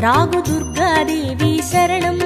రాగు దుర్గాదేవి శరణం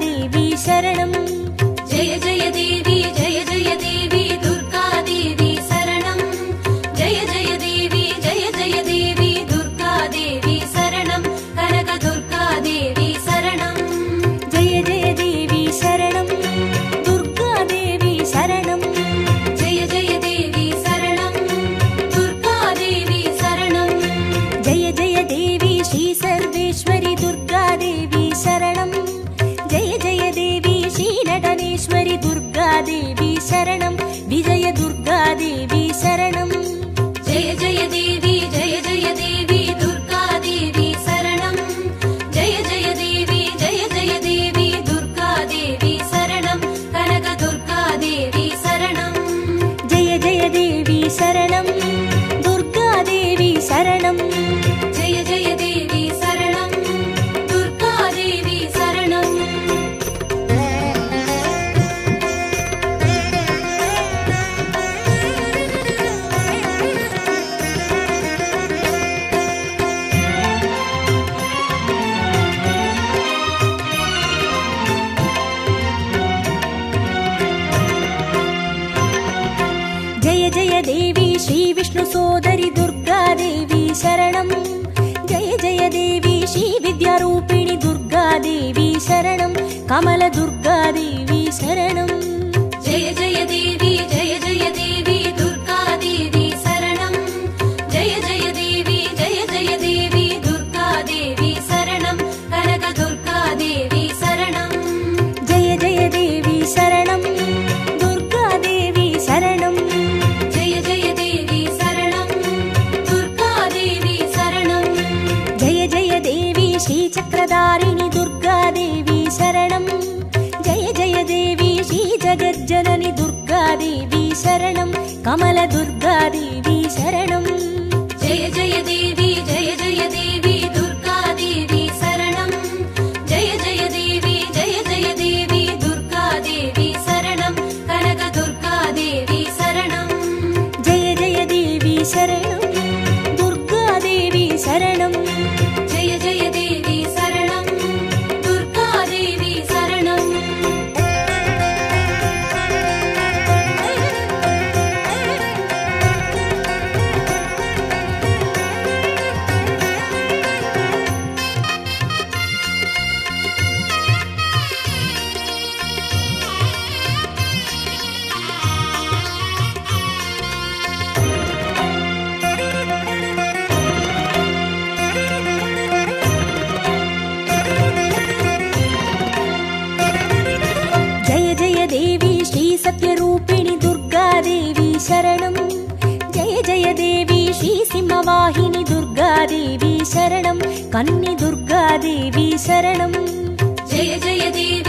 தேவி சரணம் ஜெய ஜெய தேவி ಕಮಲ ದುರ್ಗ जय जय देवी जय जय देवी दुर्गा देवी शरणम्। जय जय देवी जय जय देवी दुर्गा देवी शरणम्। कनक जय जय देवी शरणम्। నరసింహవాహిని దుర్గాదేవి శరణం కన్ని దుర్గాదేవి శరణం. జయ జయ దేవి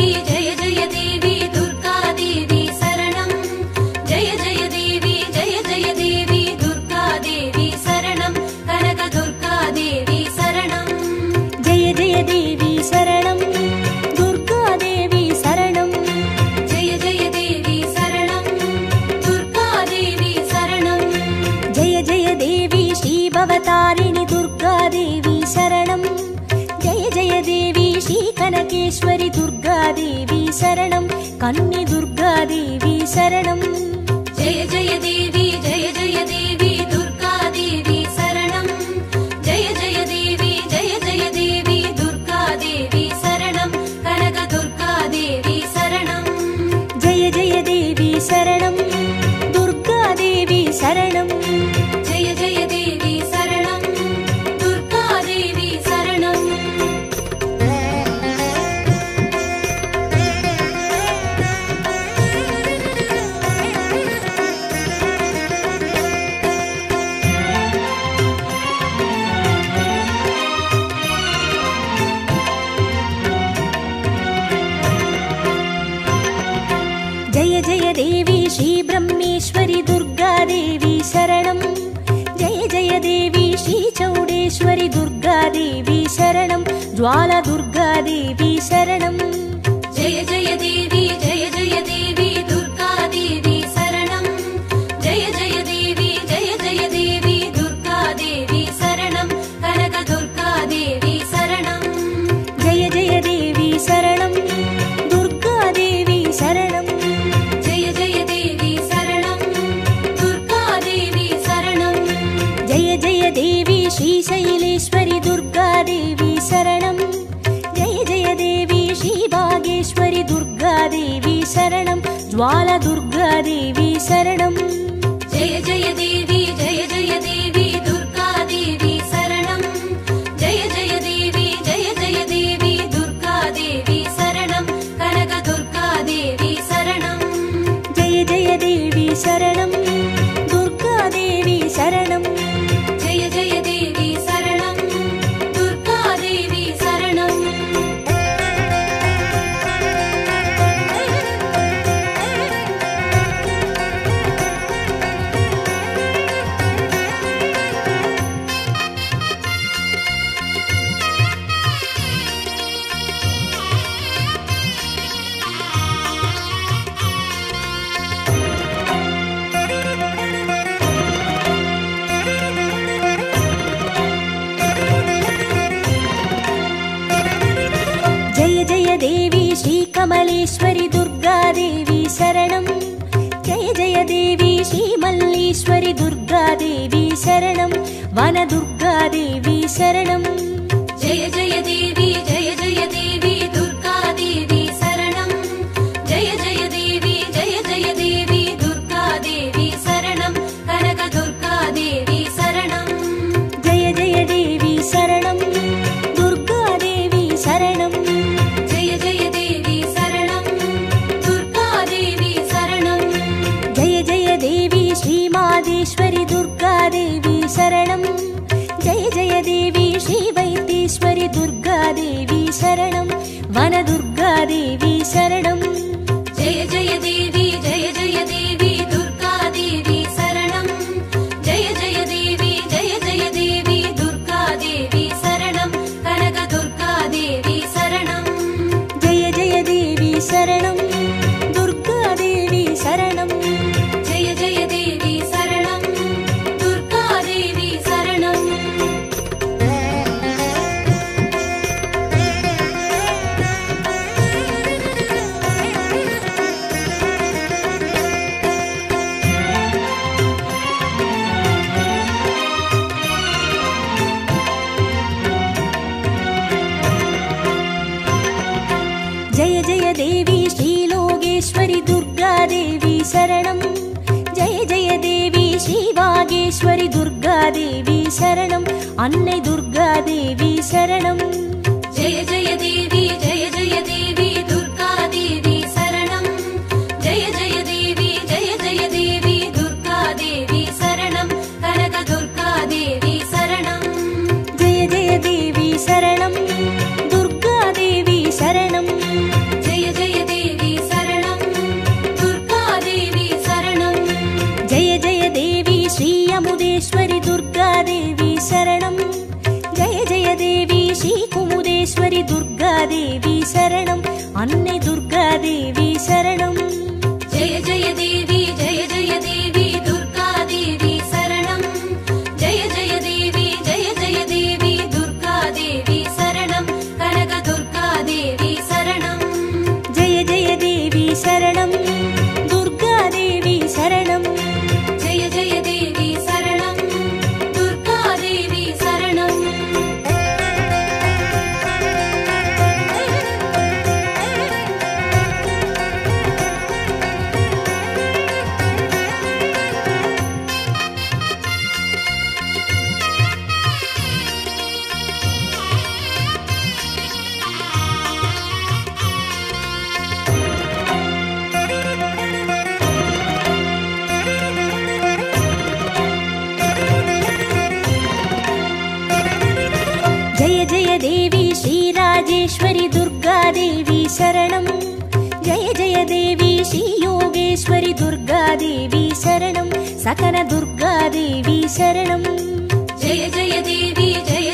కన్ని దుర్గాదేవి శరణం. दुर्गादेवी शरणं ज्वालदुर्गादेवी देवी மாதேவி சரணம். देवी श्रीकमलेश्वरि दुर्गा देवी शरणम्। जय जय देवी श्रीमल्लीश्वरि दुर्गा देवी शरणं वन दुर्गा देवी शरणम्। जय जय देवी जय దుర్గాదేవి శరణం. தேவி சரணம். அன்னை துர்கா தேவி சரணம். ஜெய ஜெய தேவி. हरि जेश्वरि दुर्गा देवी शरणम्। जय जय देवी श्रीयोगेश्वरि दुर्गा देवी शरणम्। सकल दुर्गा देवी शरणम्। जय जय देवी जय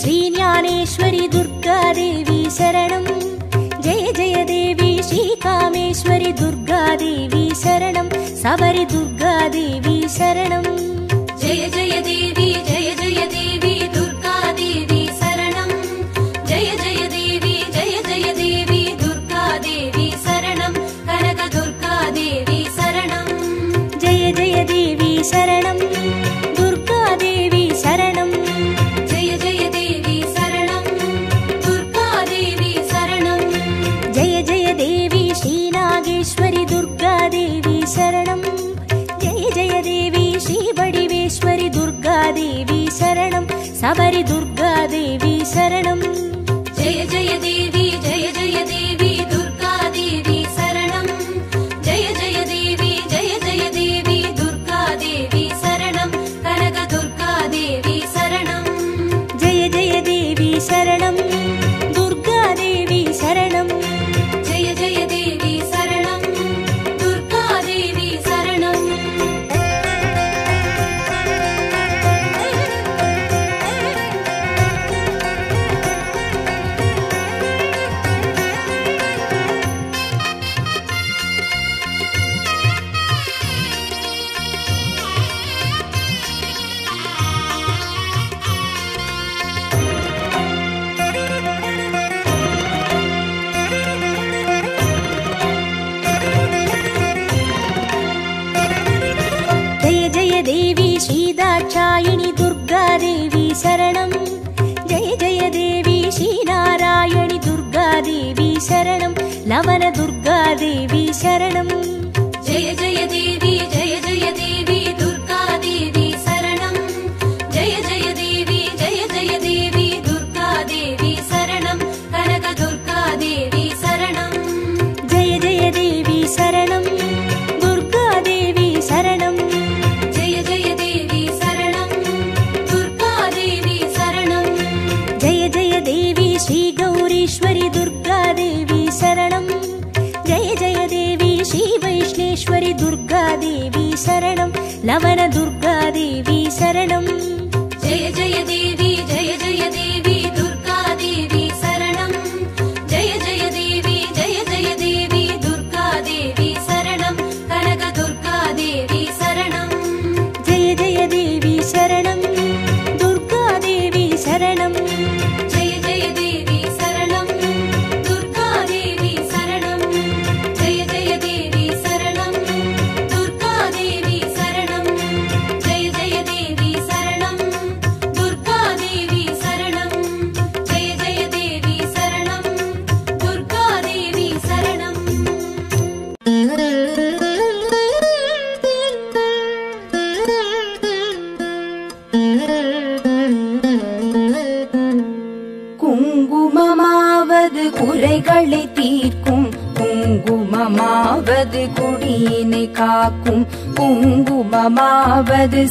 श्रीज्ञानेश्वरि दुर्गादेवी शरणं। जय जय देवी श्रीकामेश्वरि दुर्गादेवी शरणं। सबरि दुर्गादेवी शरणं। जय जय देवी जय जय देवी दुर्गादेवी शरणं। जय जय देवी जय जय देवी दुर्गा देवी शरणं कनकदुर्गादेवी शरणं। जय जय देवी शरणम् नवनदुर्गादेवी शरणम्। जय जय देवी।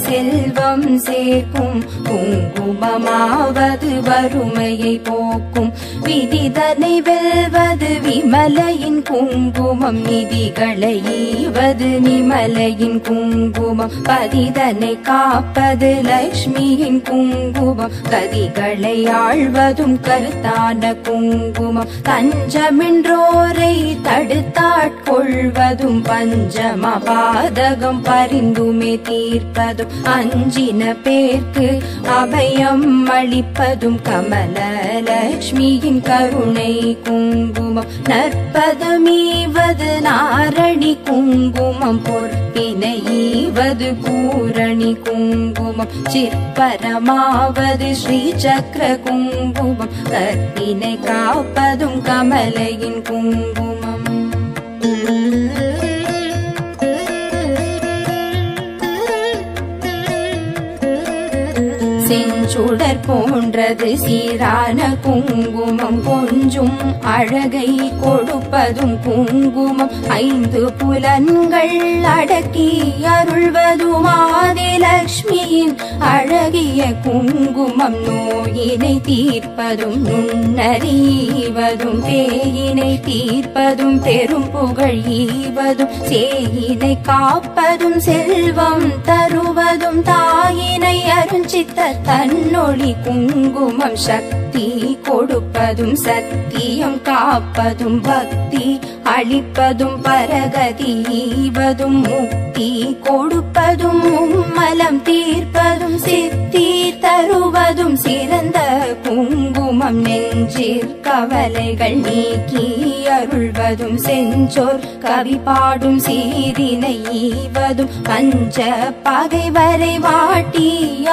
செல்வம் சேர்க்கும் குங்குமமாவது வறுமையை போக்கும் விதிதனை வெல்வது விமலையின் குங்குமம் நிதிகளை ஈவது நிமலையின் குங்குமம் பதிதனை காப்பது லக்ஷ்மியின் குங்குமம் கதிகளை ஆழ்வதும் கருத்தான குங்குமம் தஞ்சமின்றோரை தடுத்தாட்கொள்வதும் பஞ்சம பாதகம் பரிந்துமே தீர்ப்பதும் அஞ்சின பேர்க்கு அபயம் அளிப்பதும் கமல லக்ஷ்மியின் கருணை குங்குமம். நற்பதமீவது நாரணி குங்குமம். பொற்பினைவது பூரணி குங்குமம். சிற்பரமாவது ஸ்ரீ சக்கர குங்குமம். கற்பினை காப்பதும் கமலையின் குங்குமம். சுடர் போன்றது சீரான குங்குமம். கொஞ்சும் அழகை கொடுப்பதும் குங்குமம். ஐந்து புலன்கள் அடக்கி அருள்வதும் ஆதிலக்ஷ்மியின் அழகிய குங்குமம். நோயினை தீர்ப்பதும் நுண்ணறிவதும் பேயினை தீர்ப்பதும் பெரும் புகழ் ஈவதும் சேயினை காப்பதும் செல்வம் தருவதும் தாயினை அருஞ்சித்த தன் தன்னொளி குங்குமம் சக்தி கொடுப்பதும் சத்தியம் காப்பதும் பக்தி அளிப்பதும் பரகதி ஈவதும் முக்தி கொடுப்பதும் மலம் தீர்ப்பதும் சித்தி தருவதும் சிறந்த குங்குமம் நெஞ்சிற் கவலைகள் நீக்கி அருள்வதும் செஞ்சோர் கவி பாடும் சீரினை ஈவதும் பஞ்ச பகைவரை வாட்டி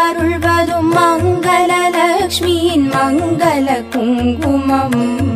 அருள்வதும் மங்கள லக்ஷ்மியின் மங்க मङ्गलकुङ्कुमम्।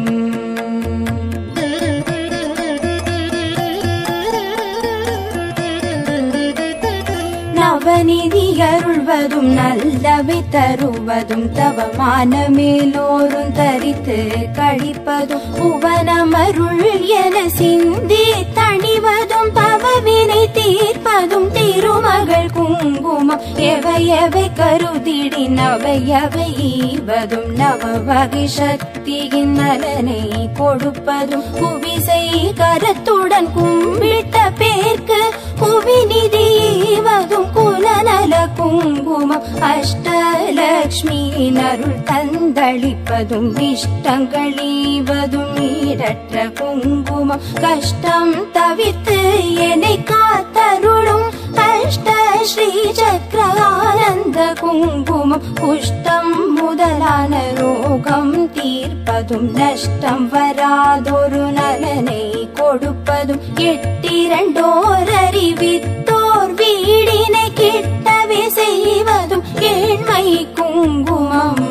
தவநிதி அருள்வதும் நல்லவை தருவதும் தவமான மேலோரும் தரித்து கழிப்பதும் உவனமருள் என சிந்தி தணிவதும் பவவினை தீர்ப்பதும் திருமகள் குங்குமம். எவை எவை கருதிடின் அவை அவை ஈவதும் நவ வகை சக்தியின் நலனை கொடுப்பதும் குவிசை கரத்துடன் கும்பிட்ட பேர்க்க அஷ்டலக்ஷ்மி நருள் தந்தளிப்பதும் இஷ்டங்களீவதும் ஈவதும் குங்குமம். கஷ்டம் தவித்து என்னை காத்தருளும் அஷ்ட ஸ்ரீ சக்கரானந்த குங்குமம். புஷ்டம் முதலான ரோகம் தீர்ப்பதும் நஷ்டம் வராதொரு நலனை கொடுப்பதும் எட்டிரண்டோர் அறிவித்தோ கீழினை கிட்டவே செய்வதும் கேள்மை குங்குமம்.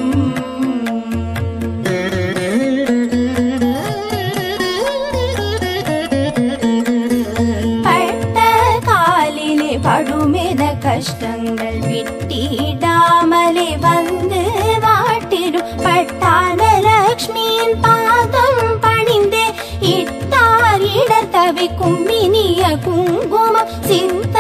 பட்ட காலிலே படுமென கஷ்டங்கள் விட்டிடாமலே வந்து வாட்டிடும் பட்டான லக்ஷ்மியின் பாதம் பணிந்தே இட்டார் இடர் தவிக்கும் மினிய குங்குமம். சிந்த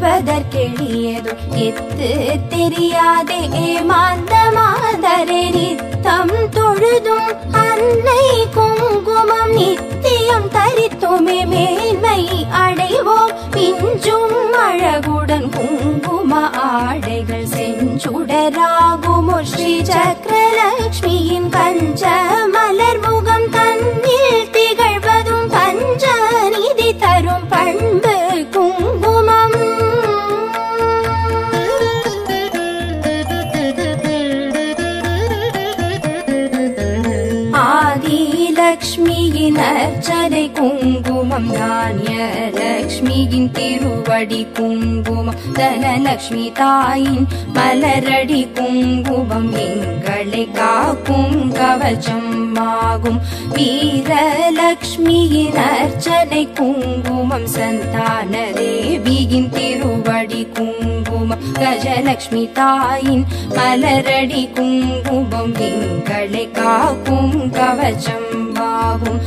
செய்வதற்கெளியதும் எத்து தெரியாதே ஏமாந்த மாதரே நித்தம் தொழுதும் அன்னை குங்குமம் நித்தியம் தரித்துமே மேன்மை அடைவோம். பிஞ்சும் அழகுடன் குங்கும ஆடைகள் செஞ்சுடராகுமோ. ஸ்ரீ சக்கரலக்ஷ்மியின் கஞ்ச மலர் முகம் தன்னை ஆதிலக்ஷ்மியின் குங்குமம் தானிய லக்ஷ்மியின் திருவடி குங்குமம் தனலக்ஷ்மி தாயின் மலரடி குங்குமம் எங்களை காக்கும் கவச்சம் ஆகும் வீரலக்ஷ்மியின் அர்ச்சனை குங்குமம் சந்தான தேவியின் திருவடி குங்குமம் கஜலக்ஷ்மி தாயின் மலரடி குங்குமம் எங்களை காக்கும் கவச்சம் ஆகும்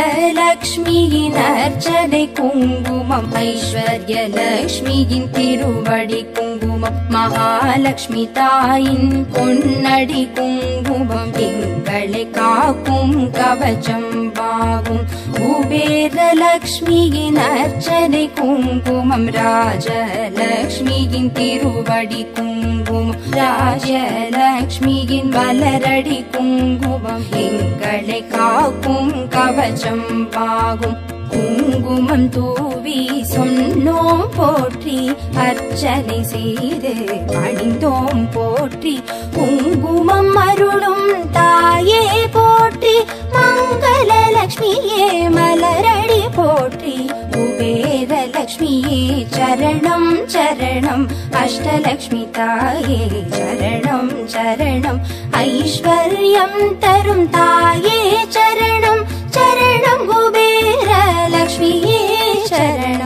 விஜயலக்ஷ்மியின் அர்ச்சனை குங்குமம் ஐஸ்வர்யலக்ஷ்மியின் திருவடி குங்குமம் மகாலட்சுமி தாயின் பொன்னடி குங்குமம் எங்களை காக்கும் கவச்சம் பாவும் குபேரலக்ஷ்மியின் அர்ச்சனை குங்குமம் ராஜலக்ஷ்மியின் திருவடி குங்குமம் ராஜலக்ஷ்மியின் மலரடி குங்குமம் எங்களை காக்கும் கவச்சம் பாகும் குங்குமம் தூவி சொன்னோம் போற்றி அர்ச்சனை செய்து பணிந்தோம் போற்றி. குங்குமம் அருளும் தாயே போற்றி மங்கள லக்ஷ்மியே மலரடி போற்றி. குபேர குபேரலக்ஷ்மியே சரணம் சரணம். அஷ்டலக்ஷ்மி தாயே சரணம் சரணம். ஐஸ்வர்யம் தரும் தாயே சரணம். कुबेर लक्ष्मी शरण